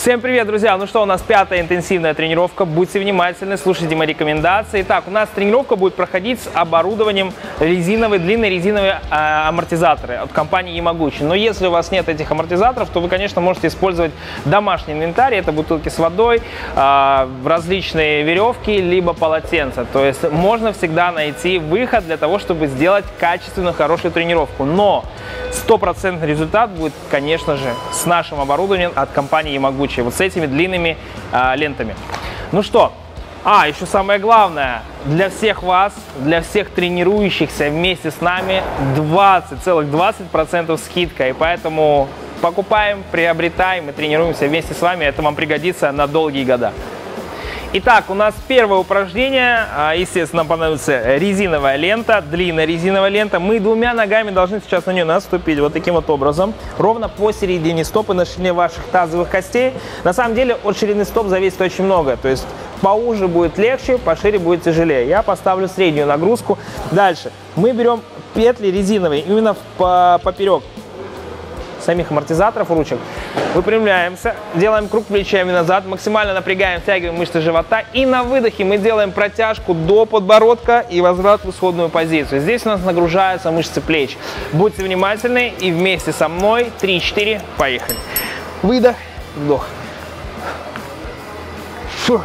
Всем привет, друзья! Ну что, у нас пятая интенсивная тренировка. Будьте внимательны, слушайте мои рекомендации. Итак, у нас тренировка будет проходить с оборудованием резиновые, длинные резиновые э, амортизаторы от компании Yamaguchi. Но если у вас нет этих амортизаторов, то вы, конечно, можете использовать домашний инвентарь. Это бутылки с водой, э, различные веревки, либо полотенца. То есть можно всегда найти выход для того, чтобы сделать качественную, хорошую тренировку. Но стопроцентный результат будет, конечно же, с нашим оборудованием от компании Yamaguchi случае, вот с этими длинными а, лентами. Ну что, а, еще самое главное, для всех вас, для всех тренирующихся вместе с нами 20, целых 20% скидка, и поэтому покупаем, приобретаем и тренируемся вместе с вами, это вам пригодится на долгие года. Итак, у нас первое упражнение. А, естественно, понадобится резиновая лента, длинная резиновая лента. Мы двумя ногами должны сейчас на нее наступить вот таким вот образом. Ровно посередине стопы на ширине ваших тазовых костей. На самом деле от ширины стоп зависит очень много. То есть поуже будет легче, пошире будет тяжелее. Я поставлю среднюю нагрузку. Дальше. Мы берем петли резиновые именно поперек самих амортизаторов ручек. Выпрямляемся, делаем круг плечами назад, максимально напрягаем, втягиваем мышцы живота. И на выдохе мы делаем протяжку до подбородка и возврат в исходную позицию. Здесь у нас нагружаются мышцы плеч. Будьте внимательны и вместе со мной 3-4, поехали. Выдох, вдох. Фу.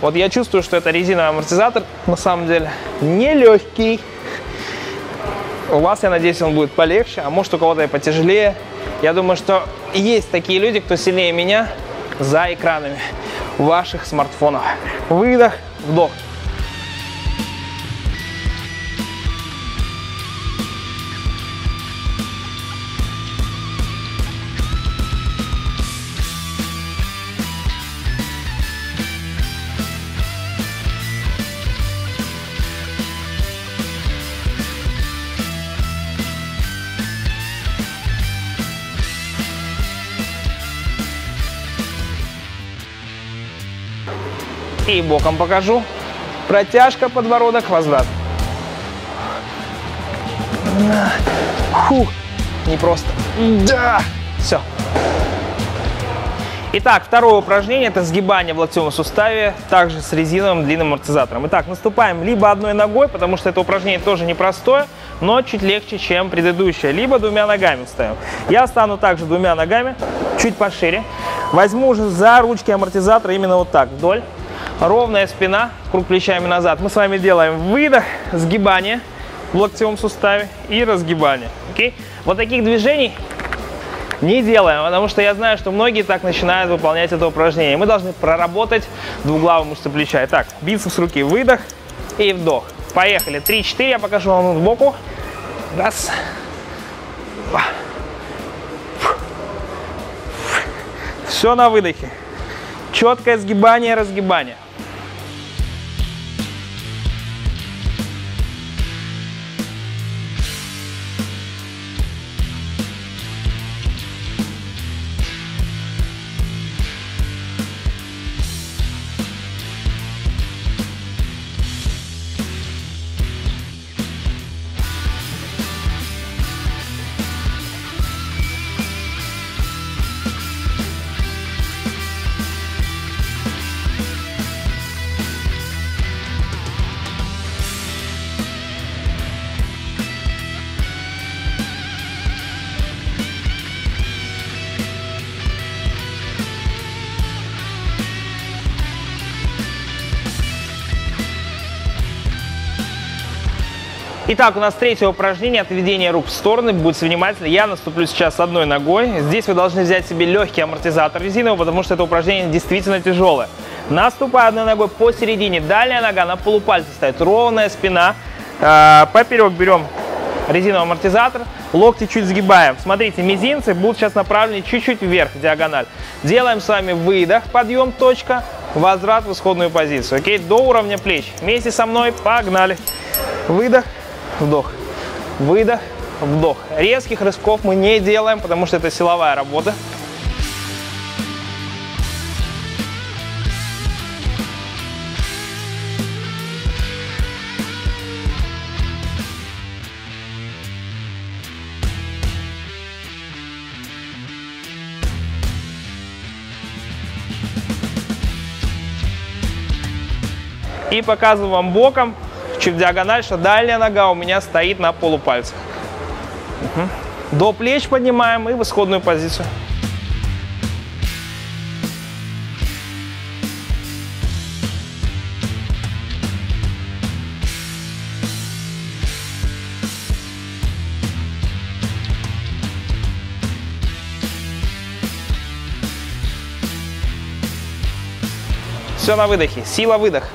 Вот я чувствую, что это резиновый амортизатор, на самом деле, нелегкий. У вас, я надеюсь, он будет полегче, а может у кого-то и потяжелее. Я думаю, что есть такие люди, кто сильнее меня за экранами ваших смартфонов. Выдох, вдох. И боком покажу. Протяжка, подбородок, возврат. Фух, непросто. Да, все. Итак, второе упражнение – это сгибание в локтевом суставе, также с резиновым длинным амортизатором. Итак, наступаем либо одной ногой, потому что это упражнение тоже непростое, но чуть легче, чем предыдущее, либо двумя ногами встаем. Я стану также двумя ногами, чуть пошире. Возьму уже за ручки амортизатора именно вот так, вдоль. Ровная спина, круг плечами назад. Мы с вами делаем выдох, сгибание в локтевом суставе и разгибание. Окей? Вот таких движений не делаем, потому что я знаю, что многие так начинают выполнять это упражнение. Мы должны проработать двуглавую мышцу плеча. Итак, бицепс руки, выдох и вдох. Поехали. 3-4, я покажу вам сбоку. Раз. Два. Все на выдохе. Четкое сгибание, разгибание. Итак, у нас третье упражнение, отведение рук в стороны. Будьте внимательны, я наступлю сейчас одной ногой. Здесь вы должны взять себе легкий амортизатор резиновый, потому что это упражнение действительно тяжелое. Наступаю одной ногой посередине, дальняя нога на полупальце стоит, ровная спина. Э, поперек берем резиновый амортизатор, локти чуть сгибаем. Смотрите, мизинцы будут сейчас направлены чуть-чуть вверх, диагональ. Делаем с вами выдох, подъем, точка, возврат в исходную позицию. Окей, до уровня плеч. Вместе со мной погнали. Выдох, вдох, выдох, вдох. Резких рывков мы не делаем, потому что это силовая работа. И показываю вам боком чуть диагональ, что дальняя нога у меня стоит на полупальце. Угу. До плеч поднимаем и в исходную позицию. Все на выдохе. Сила выдох.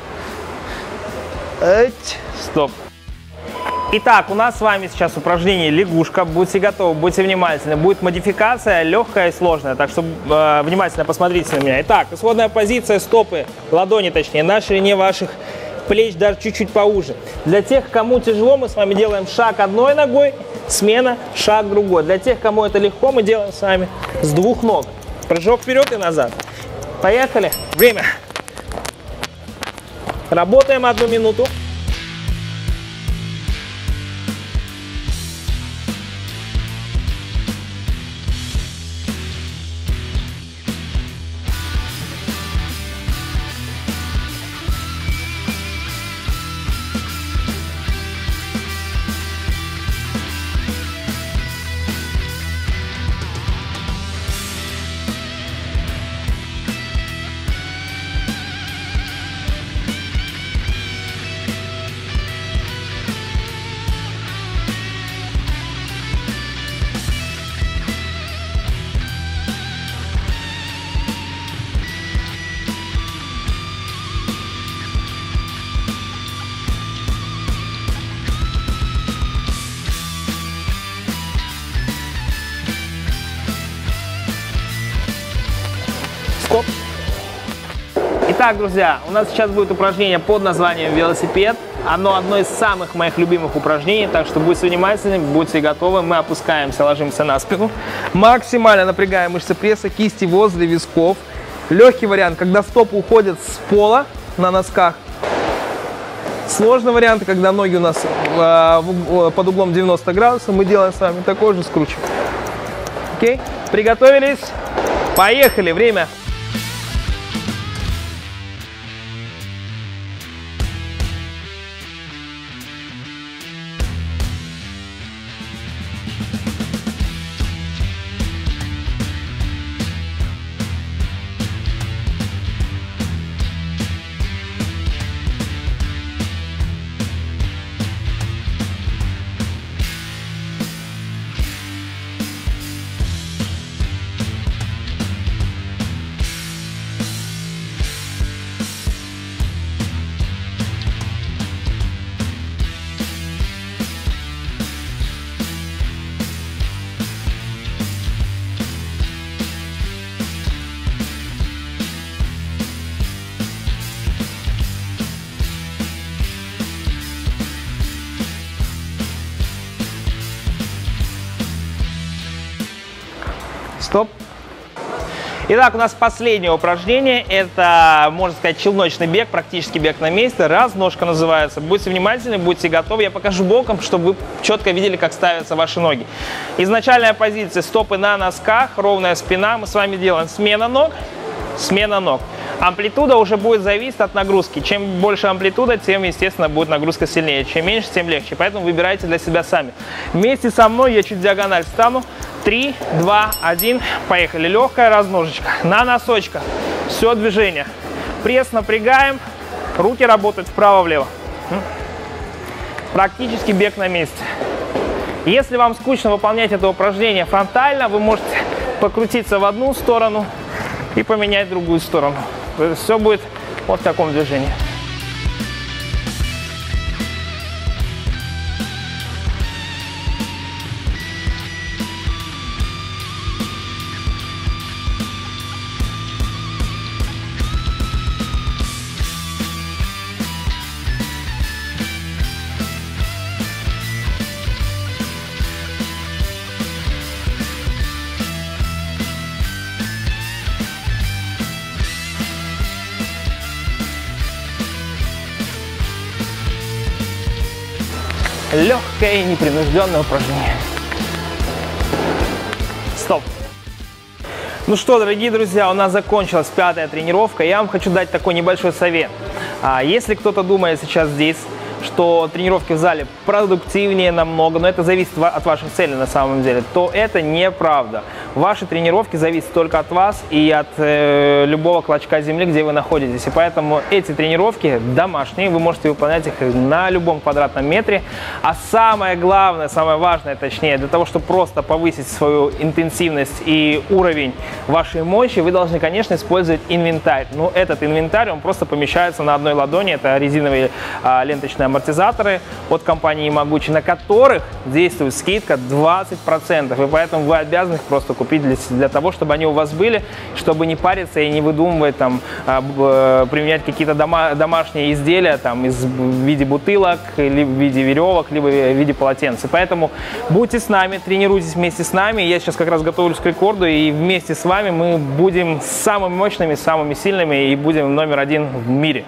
Стоп. Итак, у нас с вами сейчас упражнение лягушка. Будьте готовы, будьте внимательны. Будет модификация легкая и сложная, так что э, внимательно посмотрите на меня. Итак, исходная позиция стопы, ладони точнее, на ширине ваших плеч даже чуть-чуть поуже. Для тех, кому тяжело, мы с вами делаем шаг одной ногой, смена, шаг другой. Для тех, кому это легко, мы делаем с вами с двух ног. Прыжок вперед и назад. Поехали. Время. Работаем одну минуту. Итак, друзья, у нас сейчас будет упражнение под названием велосипед. Оно одно из самых моих любимых упражнений, так что будьте внимательны, будьте готовы. Мы опускаемся, ложимся на спину. Максимально напрягаем мышцы пресса, кисти возле висков. Легкий вариант, когда стопы уходят с пола на носках. Сложный вариант, когда ноги у нас э, под углом 90 градусов. Мы делаем с вами такой же скручивание. Окей? Приготовились? Поехали! Время! Стоп. Итак, у нас последнее упражнение. Это, можно сказать, челночный бег, практически бег на месте. Раз, ножка называется. Будьте внимательны, будьте готовы. Я покажу боком, чтобы вы четко видели, как ставятся ваши ноги. Изначальная позиция. Стопы на носках, ровная спина. Мы с вами делаем смена ног, смена ног. Амплитуда уже будет зависеть от нагрузки. Чем больше амплитуда, тем, естественно, будет нагрузка сильнее. Чем меньше, тем легче. Поэтому выбирайте для себя сами. Вместе со мной я чуть диагональ встану. 3, 2, 1. Поехали. Легкая разножечка. На носочках. Все движение. Пресс напрягаем. Руки работают вправо-влево. Практически бег на месте. Если вам скучно выполнять это упражнение фронтально, вы можете покрутиться в одну сторону и поменять другую сторону. Все будет вот в таком движении. Легкое и непринужденное упражнение. Стоп. Ну что, дорогие друзья, у нас закончилась пятая тренировка. Я вам хочу дать такой небольшой совет. А если кто-то думает сейчас здесь, что тренировки в зале продуктивнее намного, но это зависит от ваших целей на самом деле, то это неправда. Ваши тренировки зависят только от вас и от э, любого клочка земли, где вы находитесь. И поэтому эти тренировки домашние, вы можете выполнять их на любом квадратном метре. А самое главное, самое важное, точнее, для того, чтобы просто повысить свою интенсивность и уровень вашей мощи, вы должны, конечно, использовать инвентарь. Но этот инвентарь, он просто помещается на одной ладони. Это резиновые а, ленточные амортизаторы от компании Могучи, на которых действует скидка 20%. И поэтому вы обязаны их просто купить для, для того, чтобы они у вас были, чтобы не париться и не выдумывать, там, э, применять какие-то дома, домашние изделия там, из, в виде бутылок, или в виде веревок, либо в виде полотенца. Поэтому будьте с нами, тренируйтесь вместе с нами. Я сейчас как раз готовлюсь к рекорду, и вместе с вами мы будем самыми мощными, самыми сильными и будем номер один в мире.